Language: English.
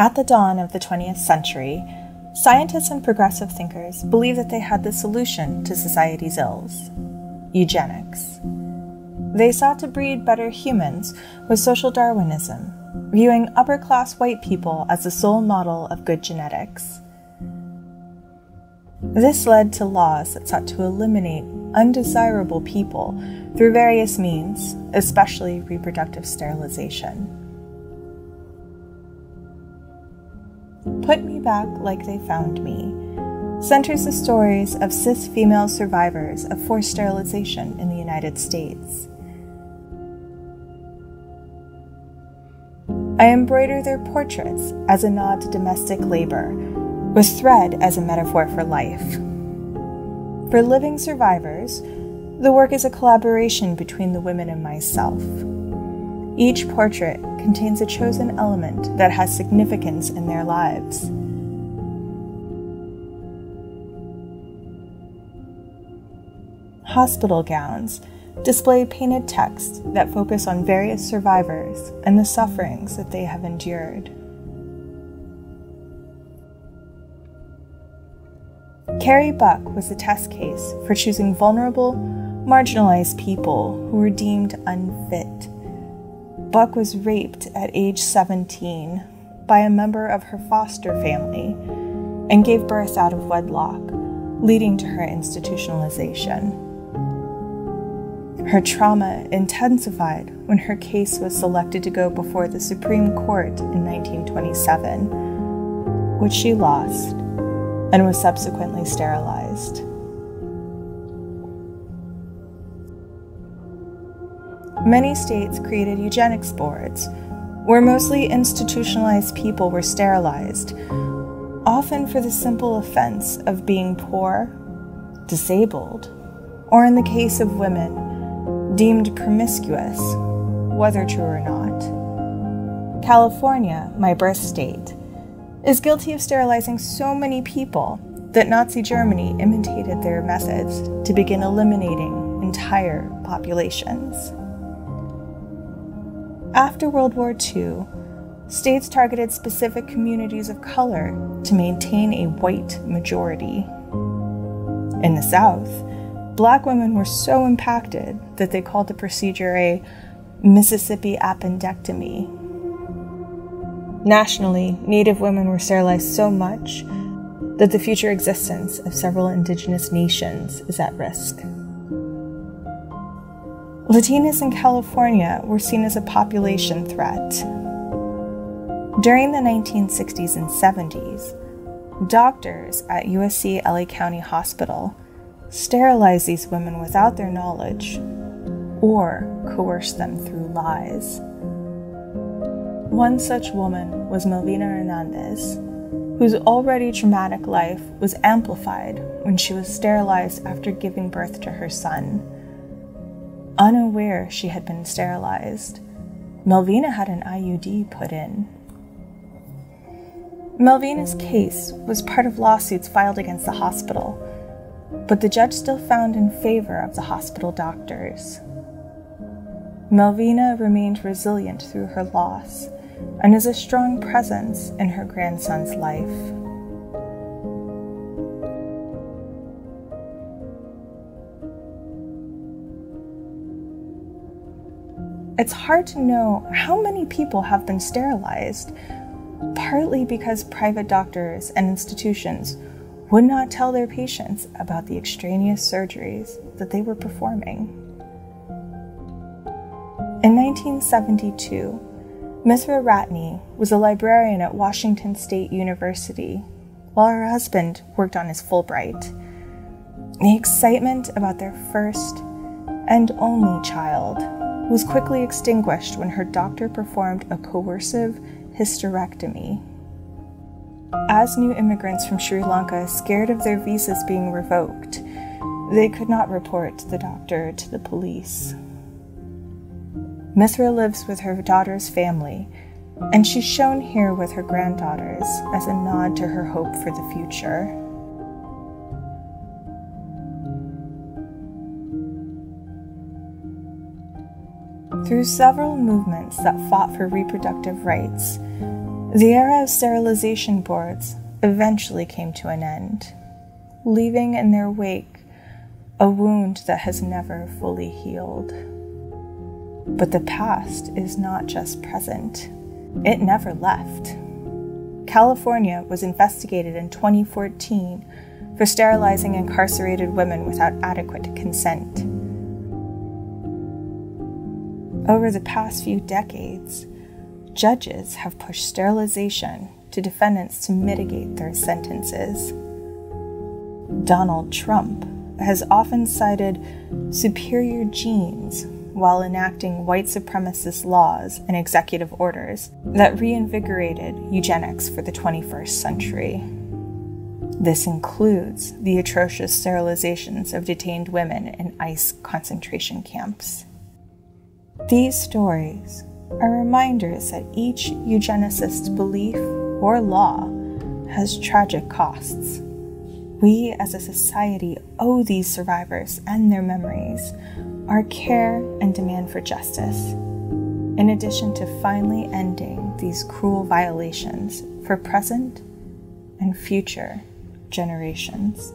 At the dawn of the 20th century, scientists and progressive thinkers believed that they had the solution to society's ills eugenics. They sought to breed better humans with social Darwinism, viewing upper class white people as the sole model of good genetics. This led to laws that sought to eliminate undesirable people through various means, especially reproductive sterilization. Put Me Back Like They Found Me centers the stories of cis female survivors of forced sterilization in the United States. I embroider their portraits as a nod to domestic labor, with thread as a metaphor for life. For living survivors, the work is a collaboration between the women and myself. Each portrait contains a chosen element that has significance in their lives. Hospital gowns display painted texts that focus on various survivors and the sufferings that they have endured. Carrie Buck was a test case for choosing vulnerable, marginalized people who were deemed unfit. Buck was raped at age 17 by a member of her foster family and gave birth out of wedlock, leading to her institutionalization. Her trauma intensified when her case was selected to go before the Supreme Court in 1927, which she lost and was subsequently sterilized. Many states created eugenics boards, where mostly institutionalized people were sterilized, often for the simple offense of being poor, disabled, or in the case of women, deemed promiscuous, whether true or not. California, my birth state, is guilty of sterilizing so many people that Nazi Germany imitated their methods to begin eliminating entire populations. After World War II, states targeted specific communities of color to maintain a white majority. In the South, black women were so impacted that they called the procedure a Mississippi appendectomy. Nationally, Native women were sterilized so much that the future existence of several indigenous nations is at risk. Latinas in California were seen as a population threat. During the 1960s and 70s, doctors at USC LA County Hospital sterilized these women without their knowledge, or coerced them through lies. One such woman was Melvina Hernandez, whose already traumatic life was amplified when she was sterilized after giving birth to her son. Unaware she had been sterilized, Melvina had an IUD put in. Melvina's case was part of lawsuits filed against the hospital but the judge still found in favor of the hospital doctors. Melvina remained resilient through her loss and is a strong presence in her grandson's life. It's hard to know how many people have been sterilized, partly because private doctors and institutions would not tell their patients about the extraneous surgeries that they were performing. In 1972, Mithra Ratne was a librarian at Washington State University while her husband worked on his Fulbright. The excitement about their first and only child was quickly extinguished when her doctor performed a coercive hysterectomy as new immigrants from Sri Lanka, scared of their visas being revoked, they could not report the doctor to the police. Mithra lives with her daughter's family, and she's shown here with her granddaughters as a nod to her hope for the future. Through several movements that fought for reproductive rights, The era of sterilization boards eventually came to an end, leaving in their wake a wound that has never fully healed. But the past is not just present, it never left. California was investigated in 2014 for sterilizing incarcerated women without adequate consent. Over the past few decades, judges have pushed sterilization to defendants to mitigate their sentences. Donald Trump has often cited superior genes while enacting white supremacist laws and executive orders that reinvigorated eugenics for the 21st century. This includes the atrocious sterilizations of detained women in ICE concentration camps. These stories are reminders that each eugenicist's belief or law has tragic costs. We as a society owe these survivors and their memories our care and demand for justice, in addition to finally ending these cruel violations for present and future generations.